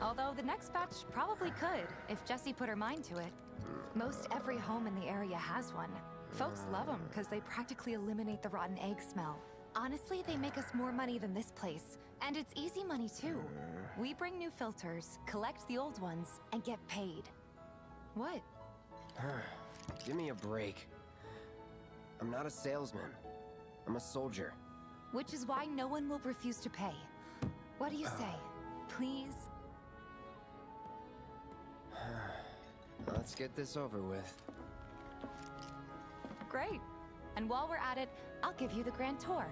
Although the next batch probably could, if Jessie put her mind to it. Most every home in the area has one. Folks love them because they practically eliminate the rotten egg smell. Honestly, they make us more money than this place. And it's easy money too. We bring new filters, collect the old ones, and get paid. What? Give me a break. I'm not a salesman. I'm a soldier. Which is why no one will refuse to pay. What do you uh. say? Please? Let's get this over with. Great. And while we're at it, I'll give you the grand tour.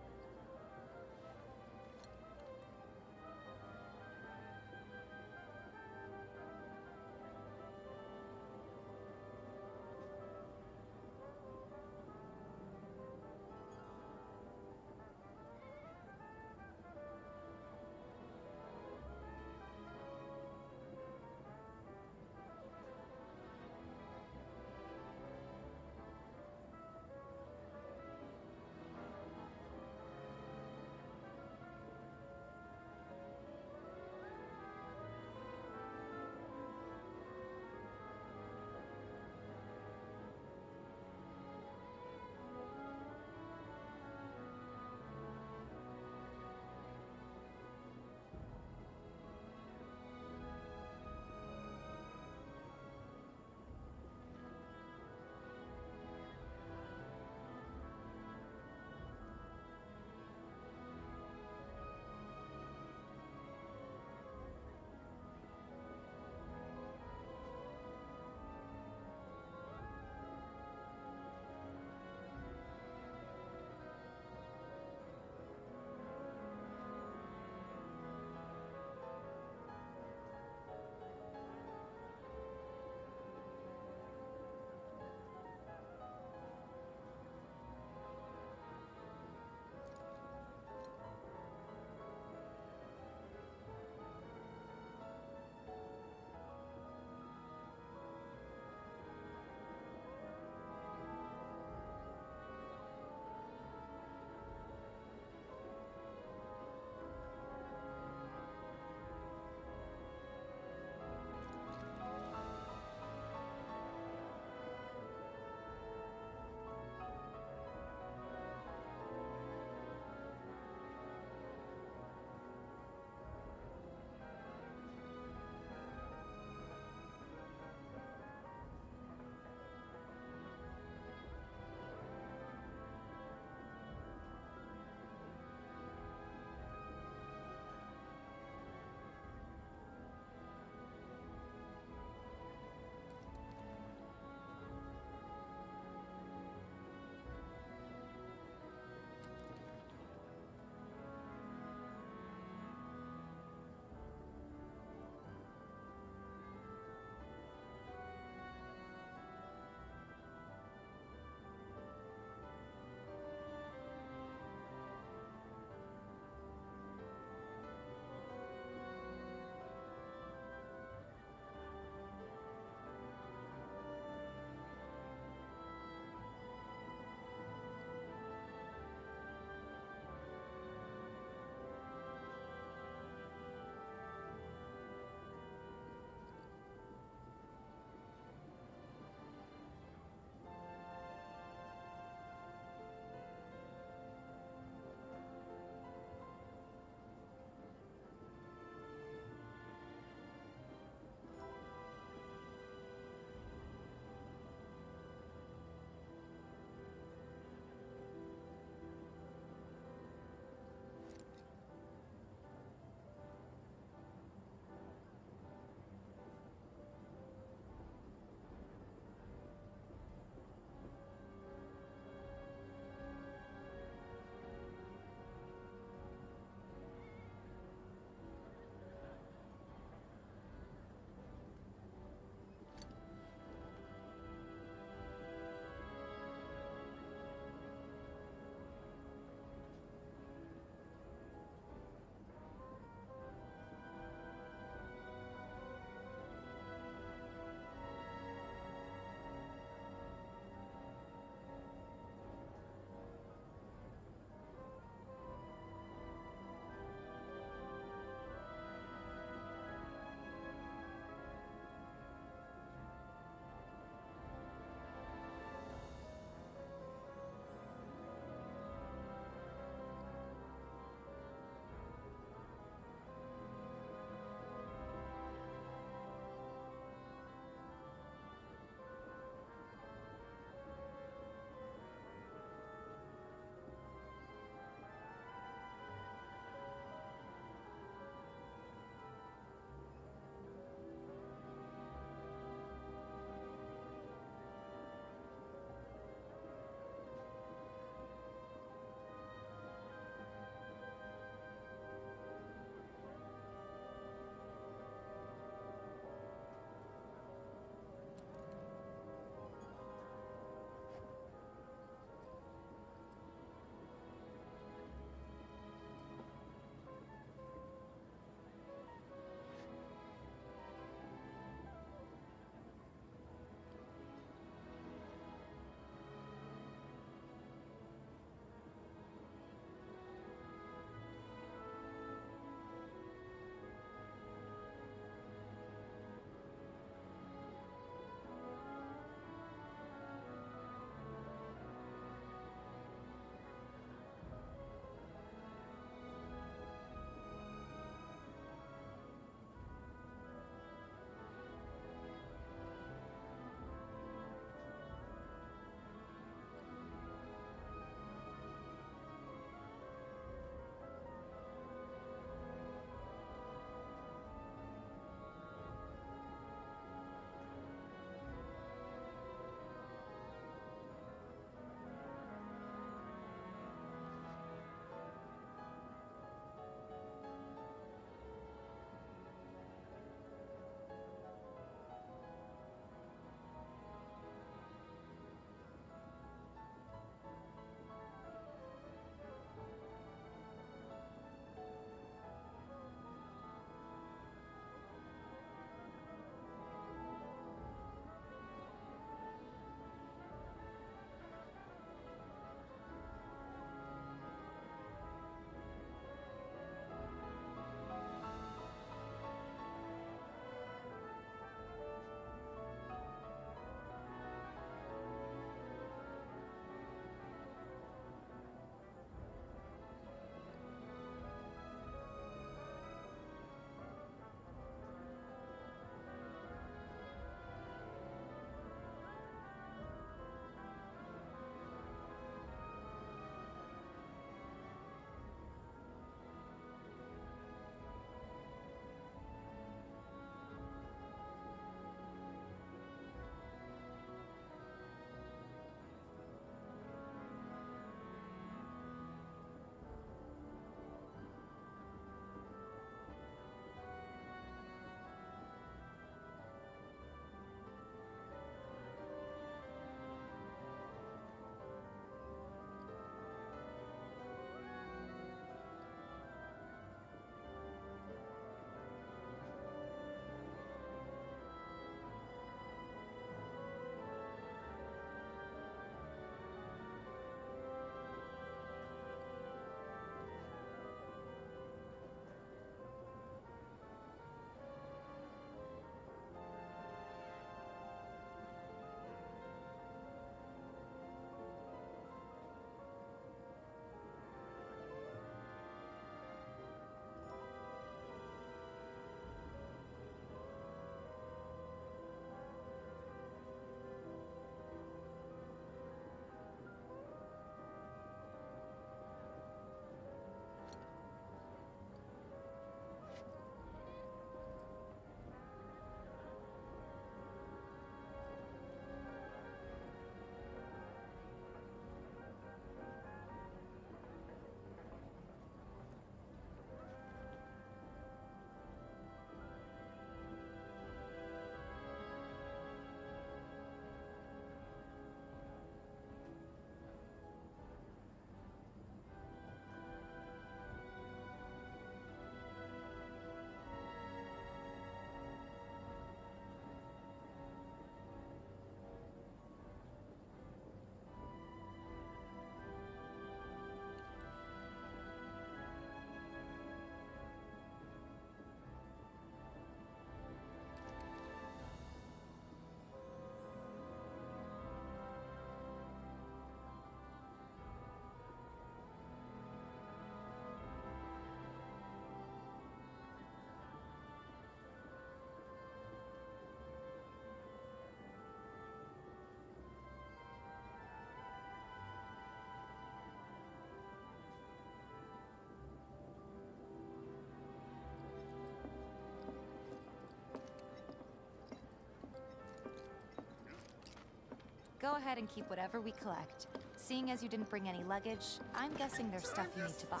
Go ahead and keep whatever we collect. Seeing as you didn't bring any luggage, I'm guessing there's stuff you need to buy.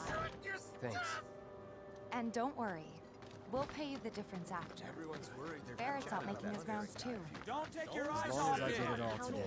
Thanks. And don't worry, we'll pay you the difference after. Everyone's worried they're Barret's out making his rounds too. Don't take your eyes long off as I get it all today.